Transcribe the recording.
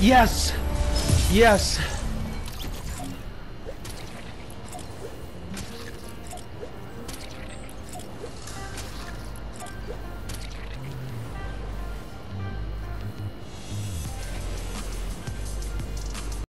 Yes! Yes!